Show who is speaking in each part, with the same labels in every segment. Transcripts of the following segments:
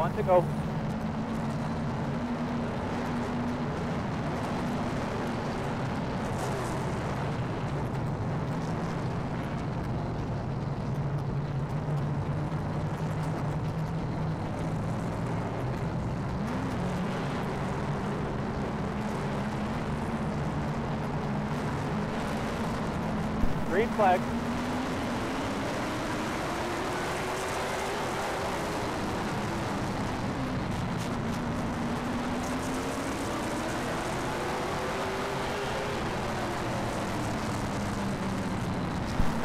Speaker 1: one to go. Green flag.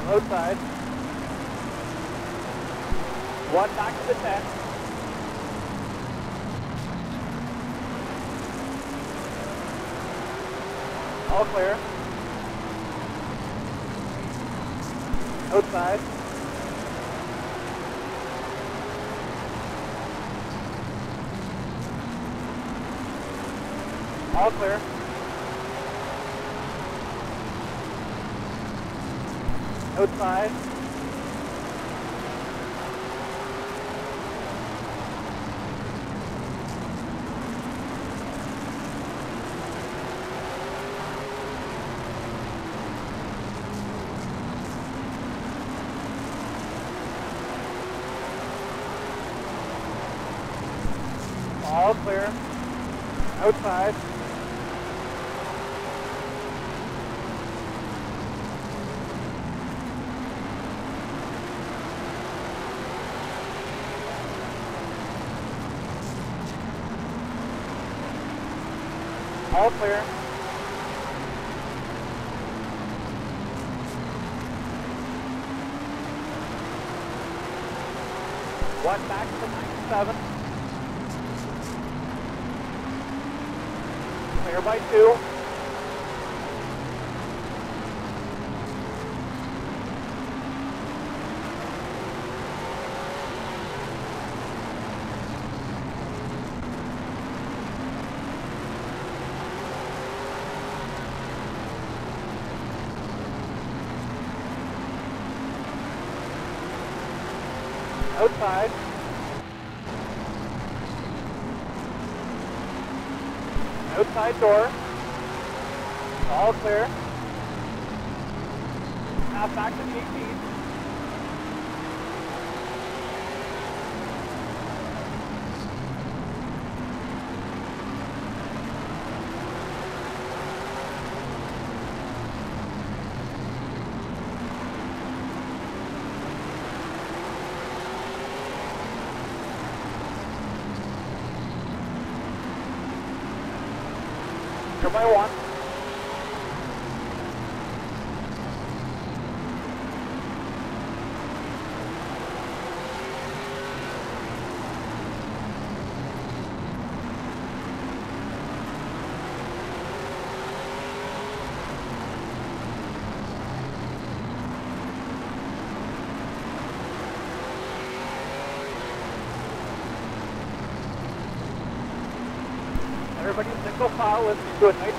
Speaker 1: Outside. One back to the 10. All clear. Outside. All clear. Outside. All clear. Outside. All clear. One back to 97. Clear by two. Runway 1.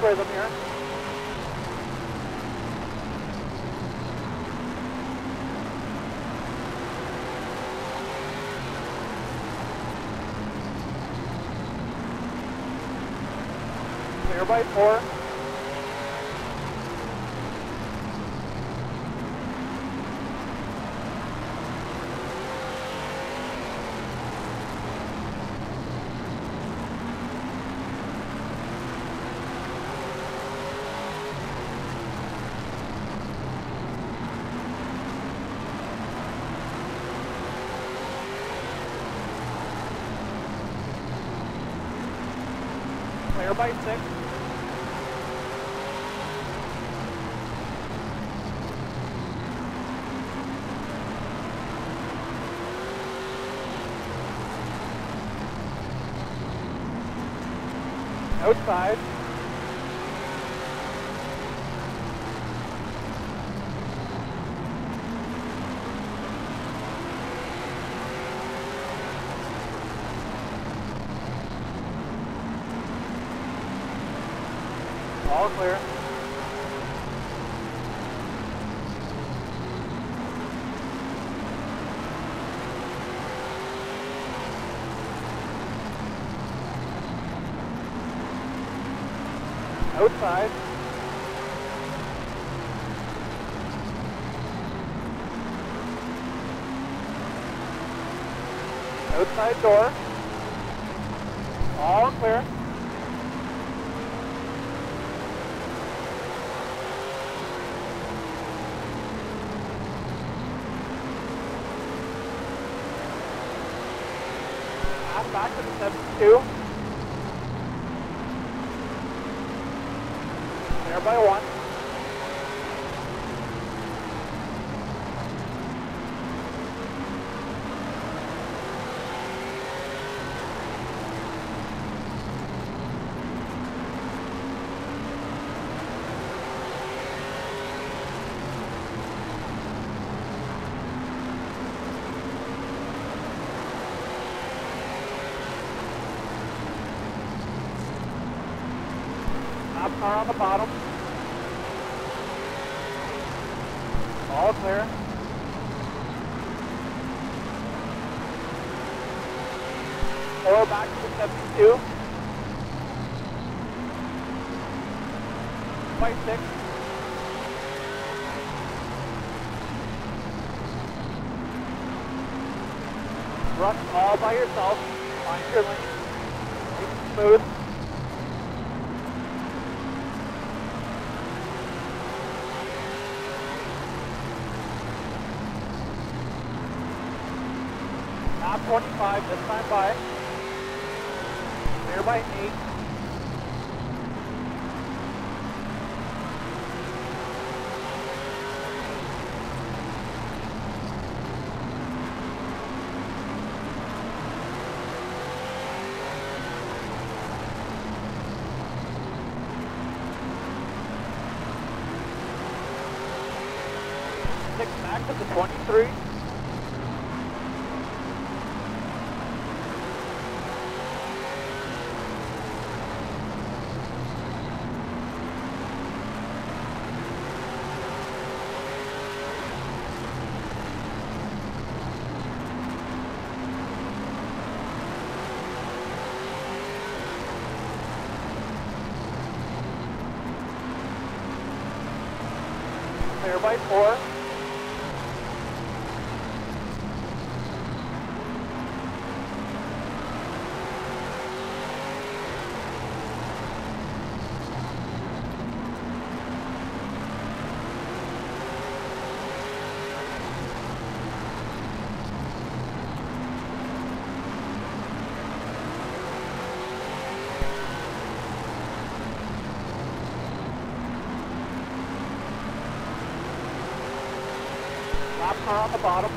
Speaker 1: Rhythm here. Clear by four. All clear. Outside. Outside door. are on the bottom. I hate on the bottom.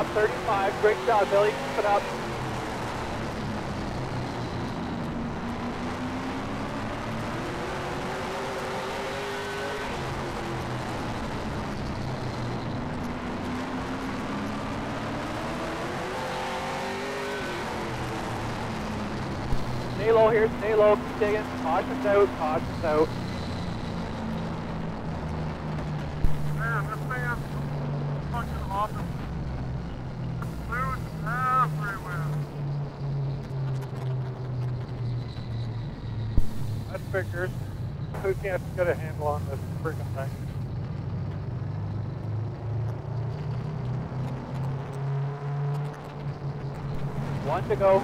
Speaker 1: top 35. Great job, Billy. Keep it up. Stay low here, stay low, keep digging. Caution's out, caution's out. Can't get a handle on this freaking thing? One to go.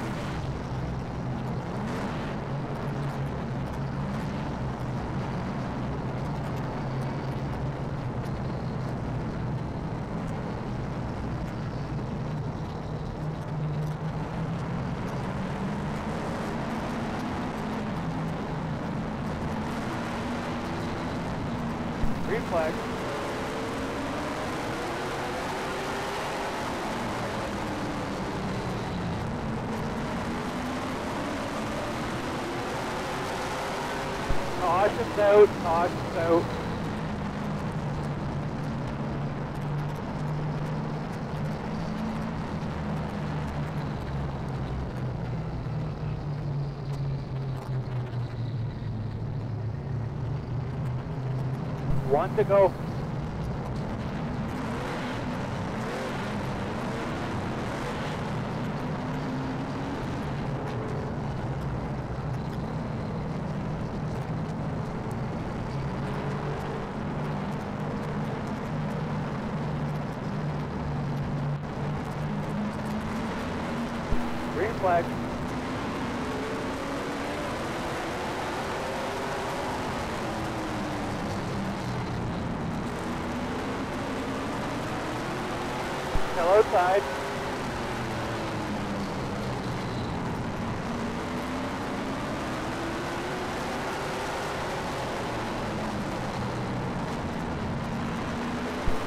Speaker 1: Green flag. Caution's out, caution's out. One to go. Green flag. Hello, side.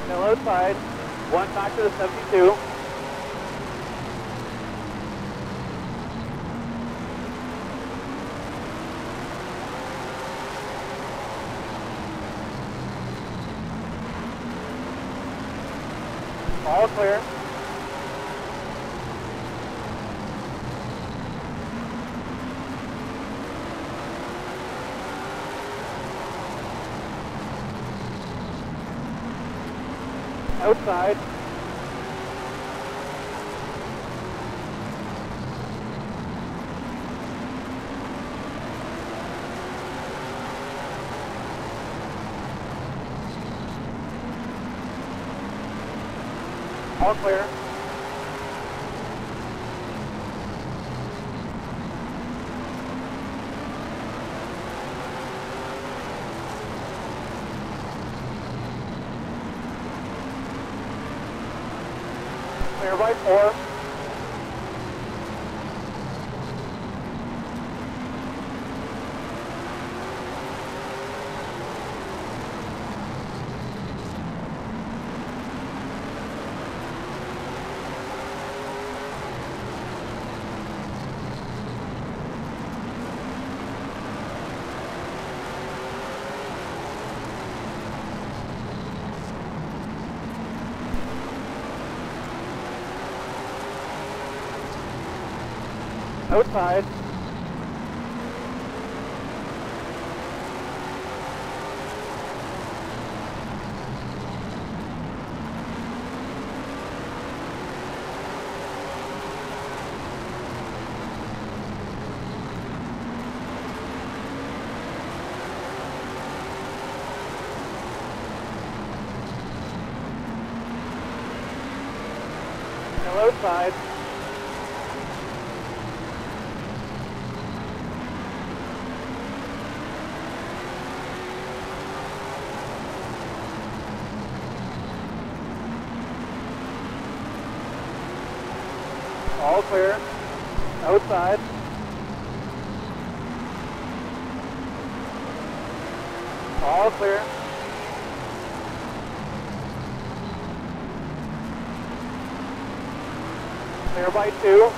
Speaker 1: Hello, side. One back to the 72. All clear. Outside. All clear. Clear by four. Outside. Hello, side. All clear. Outside. All clear. Clear by two.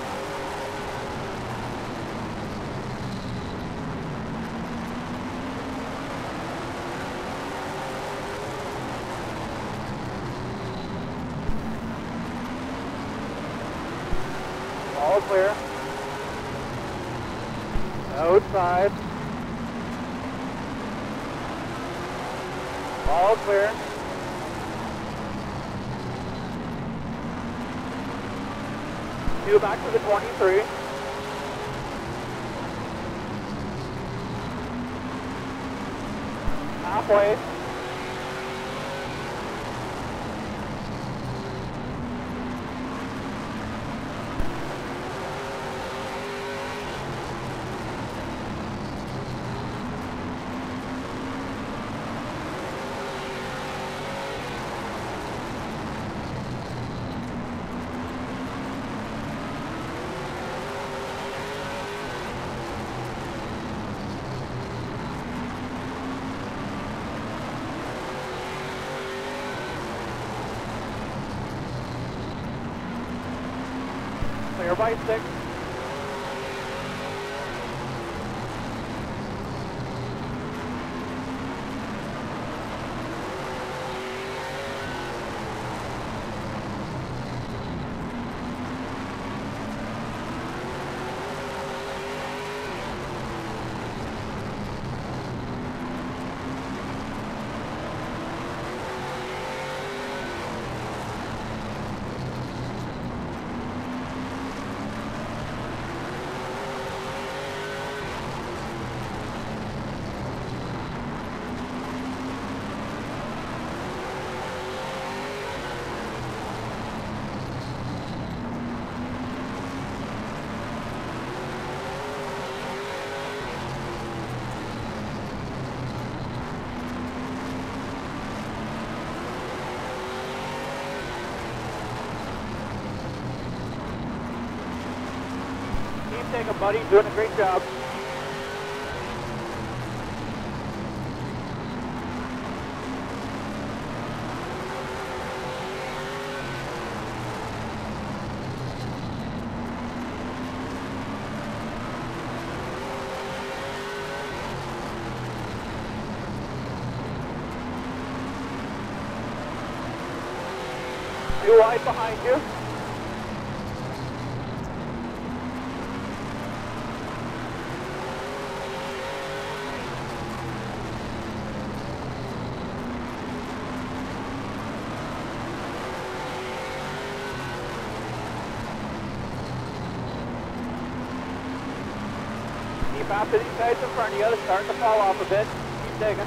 Speaker 1: All clear. Outside. All clear. Two back to the 23. place. Clear by six. Keep taking, buddy. Doing a great job. Two wide behind you. Keep after these guys in front of you. They're starting to fall off a bit. Keep digging.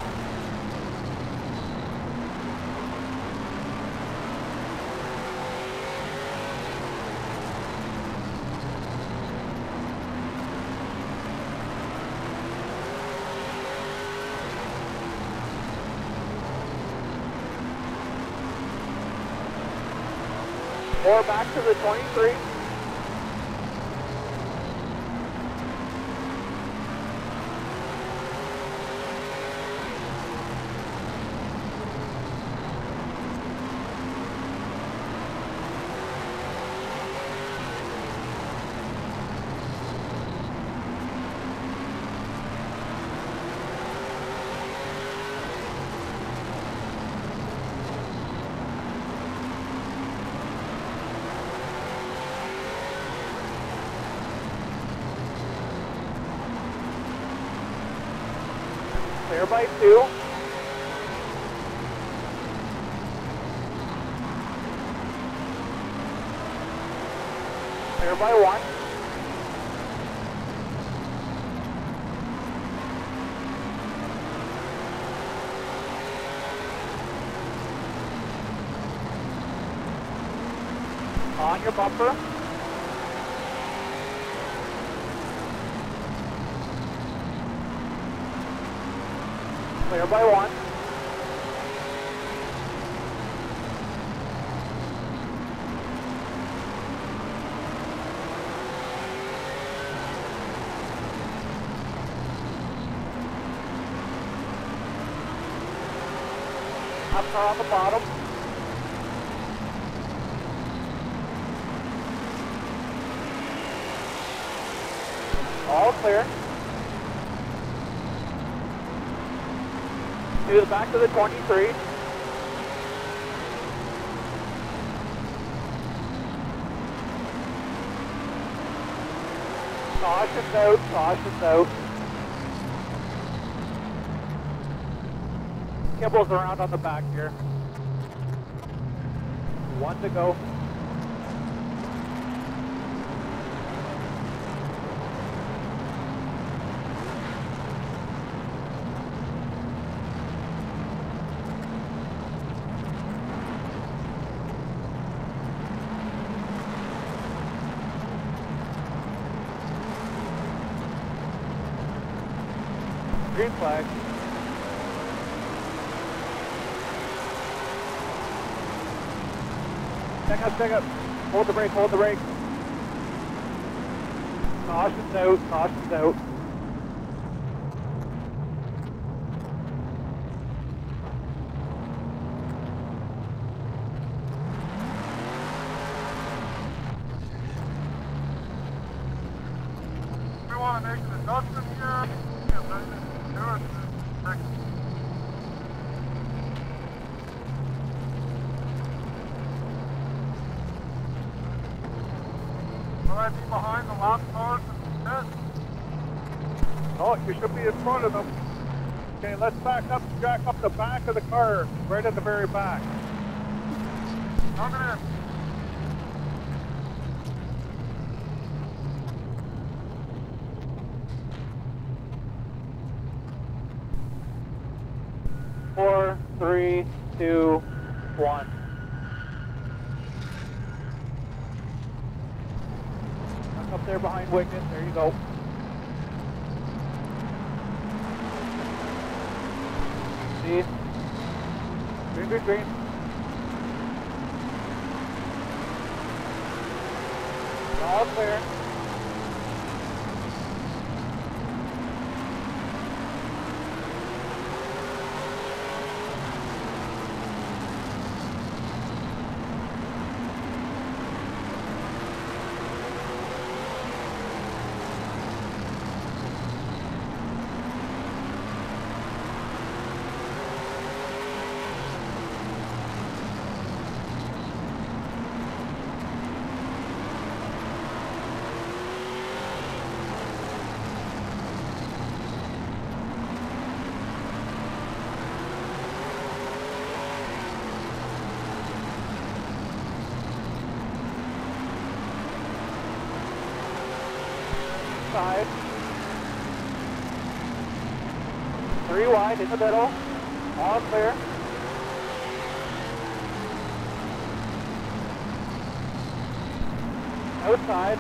Speaker 1: More back to the 23. Clear by two. Clear by one. On your bumper. Clear by one. Up car on the bottom. All clear. To the back of the 23. Caution note, caution note. Kimball's around on the back here. One to go. Green flag. Check up, check up. Hold the brake. Caution's out, caution's out.
Speaker 2: To make an adjustment here. and then do it next. Be behind the lap cars and
Speaker 1: Oh, you should be in front of them. Okay, let's back up, jack up the back of the car, right at the very back.
Speaker 2: Coming in.
Speaker 1: Four, three, two, one. Back up there there you go. See? Green, green, green. All clear. In the middle. All clear. Outside.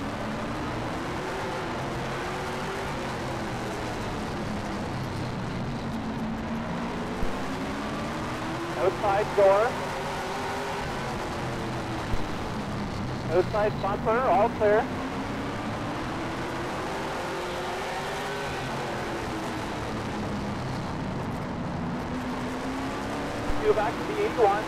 Speaker 1: Outside door. Outside bumper, all clear. Go back to the 81.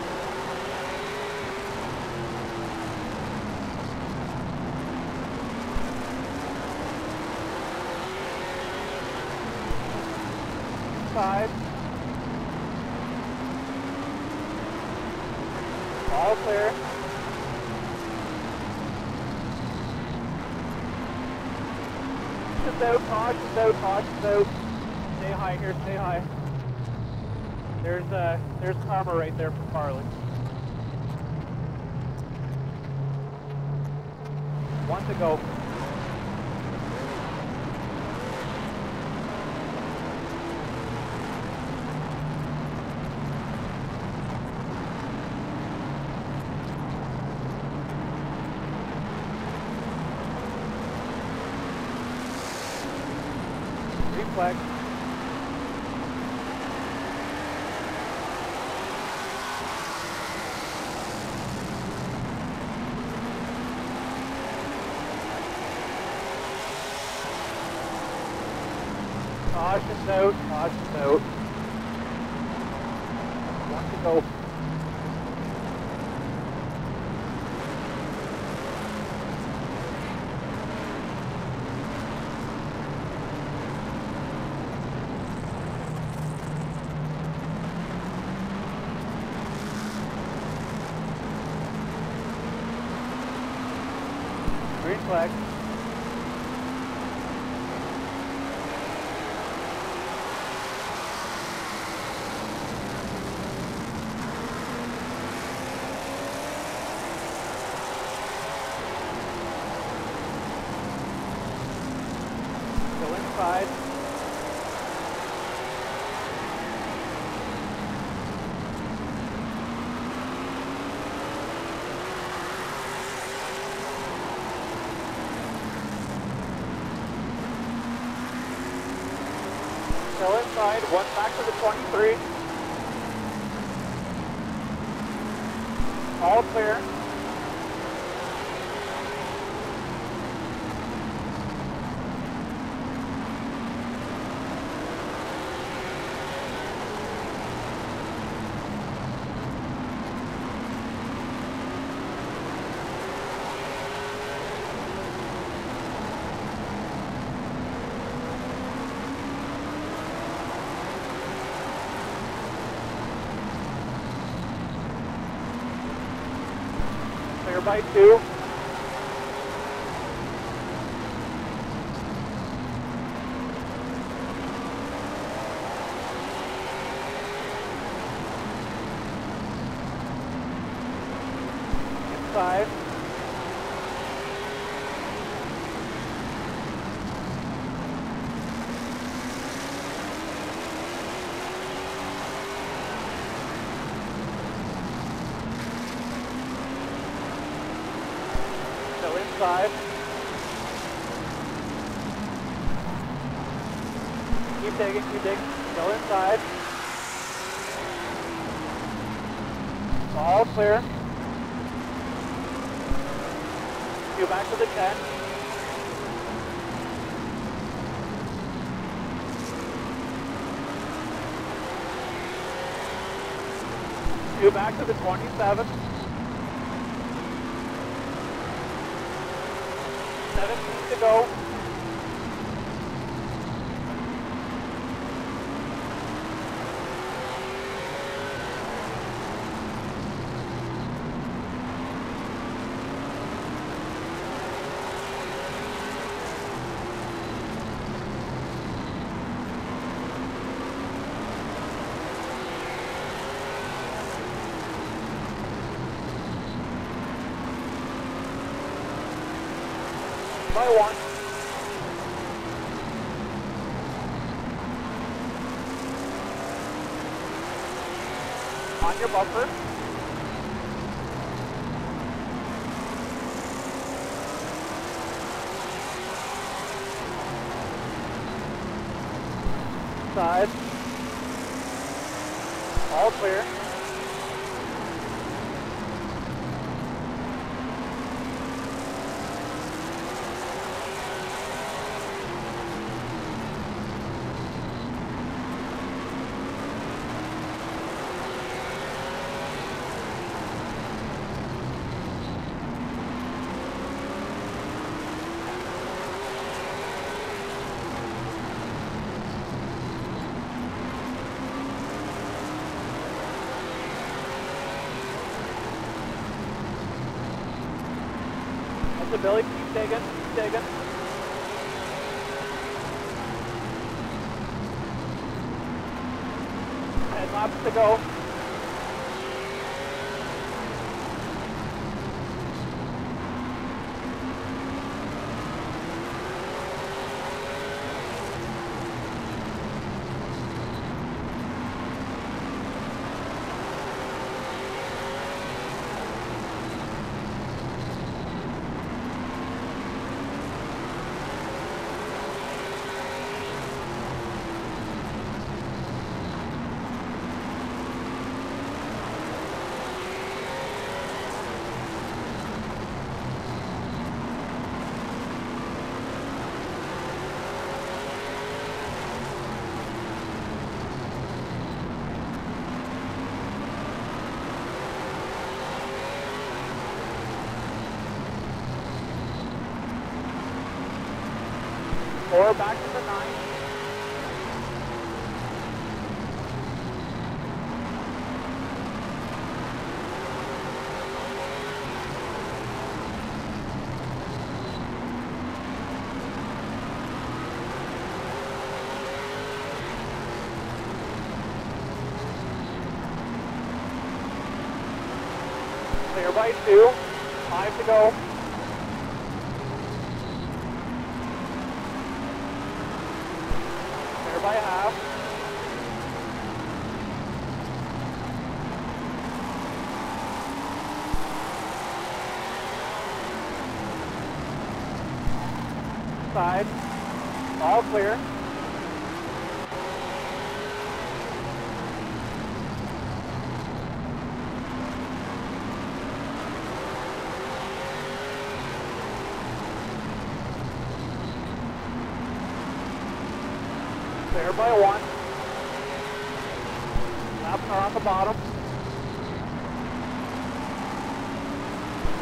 Speaker 1: Five. All clear. Caution's out, caution's out, caution's out. Stay high here, stay high. There's karma right there for Farley. One to go. Green flag. Caution's out, caution's out. One to go. Green Site 2. You back to the 10. You back to the 27. Seventeen to go. By one. On your bumper. Side. All clear. Clear by two. Five to go. Clear by half. Side. All clear. there by one. Lap car on the bottom.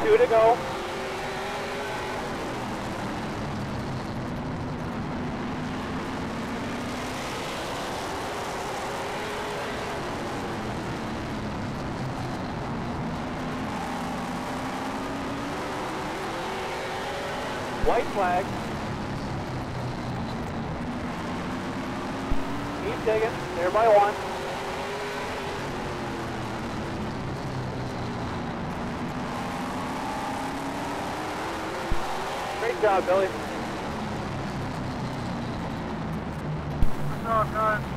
Speaker 1: Two to go. White flag. Keep digging. There by one. Great job, Billy.
Speaker 2: Good job, guys.